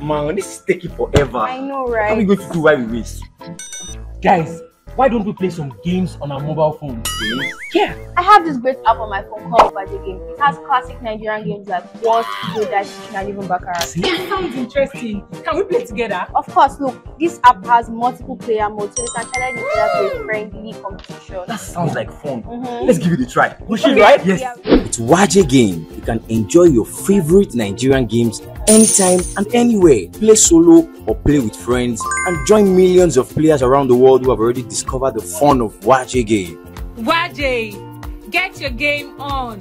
Man, this is taking forever. I know, right? What are we going to do while we waste? Guys, why don't we play some games on our mobile phone? Yes. Yeah. I have this great app on my phone called Waje Game. It has classic Nigerian games like Wars, Go Dash, and even Baccarat. That sounds interesting. Can we play together? Of course, look, this app has multiple player modes, so you can challenge each other to a friendly competition. That sounds like fun. Mhm. Let's give it a try. Push it, Okay, right? Yes. yeah. With Waje Game, you can enjoy your favorite Nigerian games anytime and anywhere. Play solo or play with friends and join millions of players around the world who have already discovered the fun of Waje Game. Waje, get your game on.